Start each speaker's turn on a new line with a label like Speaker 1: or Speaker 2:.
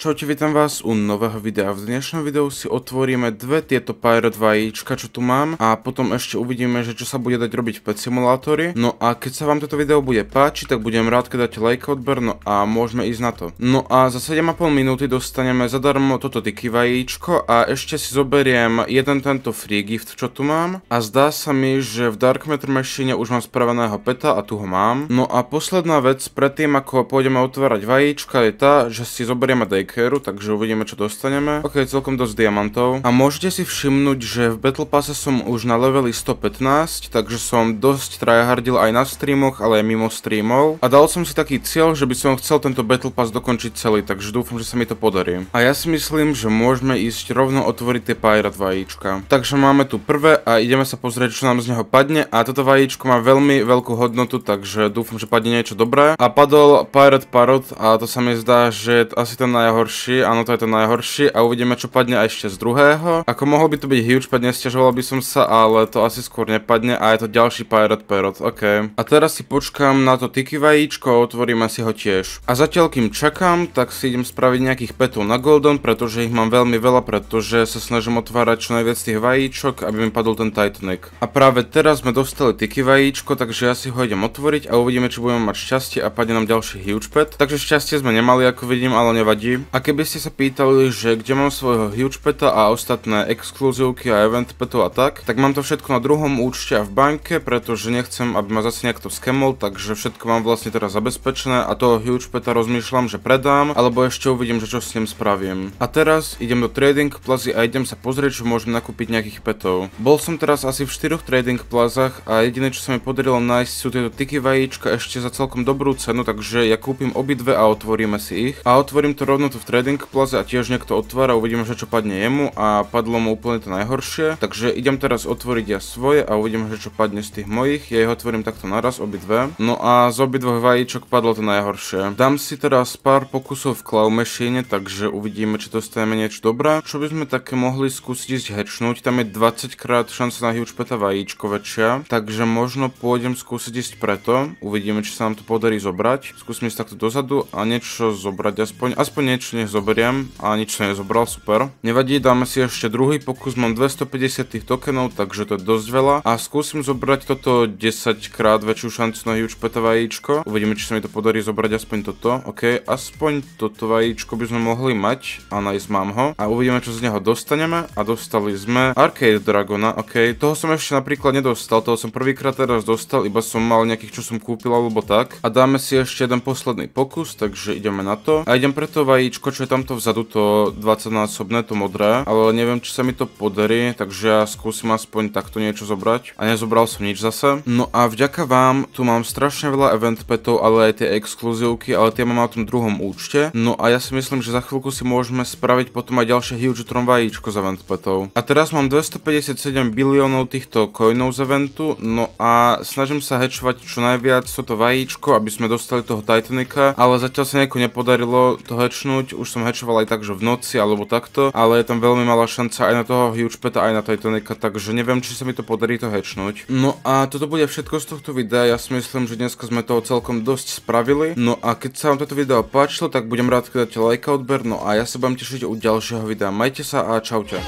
Speaker 1: Čaute, vítam vás u nového videa. V dnešnom videu si otvoríme dve tieto Pirate vajíčka, čo tu mám a potom ešte uvidíme, že čo sa bude dať robiť v pet simulátori. No a keď sa vám toto video bude páčiť, tak budem rád, keď dáte like odber, no a môžeme ísť na to. No a za 7,5 minúty dostaneme zadarmo toto tiki vajíčko a ešte si zoberiem jeden tento free gift, čo tu mám. A zdá sa mi, že v Dark Matter Machine už mám spraveného peta a tu ho mám. No a posledná vec, predtým ako pôjdeme otvárať vajíčka je tá, že si zoberieme Caru, takže uvidíme čo dostaneme. Ok, celkom dosť diamantov. A môžete si všimnúť, že v Battle Passe som už na leveli 115, takže som dosť tryhardil aj na streamoch, ale aj mimo streamov. A dal som si taký cieľ, že by som chcel tento Battle Pass dokončiť celý, takže dúfam, že sa mi to podarí. A ja si myslím, že môžeme ísť rovno otvoriť tie Pirate vajíčka. Takže máme tu prvé a ideme sa pozrieť, čo nám z neho padne. A toto vajíčko má veľmi veľkú hodnotu, takže dúfam, že padne niečo dobré. A padol Pirate Parrot a to sa mi zdá, že asi ten najhorší najhorší, áno to je to najhorší a uvidíme čo padne ešte z druhého. Ako mohol by to byť huge pad, nestiažoval by som sa, ale to asi skôr nepadne a je to ďalší Pirate Parrot, ok. A teraz si počkám na to Tiki vajíčko, otvoríme si ho tiež. A zatiaľ kým čakám, tak si idem spraviť nejakých petov na Golden, pretože ich mám veľmi veľa, pretože sa snažím otvárať čo najviac tých vajíčok, aby mi padol ten Titanic. A práve teraz sme dostali Tiki vajíčko, takže ja si ho idem otvoriť a uvidíme, či budeme mať šťastie a padne nám ďalší huge pet. Takže šťastie sme nemali, ako vidím, ale nevadí. A keby ste sa pýtali, že kde mám svojho huge peta a ostatné exkluzívky a event petov a tak, tak mám to všetko na druhom účte a v banke, pretože nechcem, aby ma zase niekto skemol, takže všetko mám vlastne teraz zabezpečené a toho huge peta rozmýšľam, že predám, alebo ešte uvidím, že čo s ním spravím. A teraz idem do Trading Plazy a idem sa pozrieť, čo môžem nakúpiť nejakých petov. Bol som teraz asi v 4 Trading Plazách a jediné, čo sa mi podarilo nájsť, sú tieto tiki vajíčka ešte za celkom dobrú cenu, takže ja kúpim obidve a otvoríme si ich. A otvorím to rovno tu v Trading Plaza a tiež niekto otvára, uvidíme, že čo padne jemu a padlo mu úplne to najhoršie. Takže idem teraz otvoriť ja svoje a uvidíme, že čo padne z tých mojich. Ja ich otvorím takto naraz, obidve. No a z obidvoch vajíčok padlo to najhoršie. Dám si teraz pár pokusov v Claw Machine, takže uvidíme, či dostaneme niečo dobré. Čo by sme také mohli skúsiť ísť hečnúť, tam je 20 krát šanca na huge peta vajíčko väčšia, takže možno pôjdem skúsiť ísť preto. Uvidíme, či sa nám to podarí zobrať. Skúsim ísť takto dozadu a niečo zobrať aspoň, aspoň niečo nič nech zoberiem a nič som nezobral, super. Nevadí, dáme si ešte druhý pokus, mám 250 tých tokenov, takže to je dosť veľa. A skúsim zobrať toto 10 krát väčšiu šancu na huge peta vajíčko. Uvidíme, či sa mi to podarí zobrať aspoň toto. OK, aspoň toto vajíčko by sme mohli mať a nice mám ho. A uvidíme, čo z neho dostaneme. A dostali sme Arcade Dragona, OK. Toho som ešte napríklad nedostal, toho som prvýkrát teraz dostal, iba som mal nejakých, čo som kúpil alebo tak. A dáme si ešte jeden posledný pokus, takže ideme na to. A idem preto vajíčko vajíčko, čo je tamto vzadu, to 20-násobné, to modré, ale neviem, či sa mi to podarí, takže ja skúsim aspoň takto niečo zobrať. A nezobral som nič zase. No a vďaka vám, tu mám strašne veľa event petov, ale aj tie exkluzívky, ale tie mám na tom druhom účte. No a ja si myslím, že za chvíľku si môžeme spraviť potom aj ďalšie huge tron vajíčko z event petov. A teraz mám 257 biliónov týchto coinov z eventu, no a snažím sa hečovať čo najviac toto vajíčko, aby sme dostali toho Titanica, ale zatiaľ sa nejako nepodarilo to hečnúť, už som hečoval aj tak, že v noci alebo takto, ale je tam veľmi malá šanca aj na toho huge aj na Titanica, takže neviem, či sa mi to podarí to hečnúť. No a toto bude všetko z tohto videa, ja si myslím, že dneska sme toho celkom dosť spravili. No a keď sa vám toto video páčilo, tak budem rád, keď dáte like odber, no a ja sa budem tešiť u ďalšieho videa. Majte sa a čaute.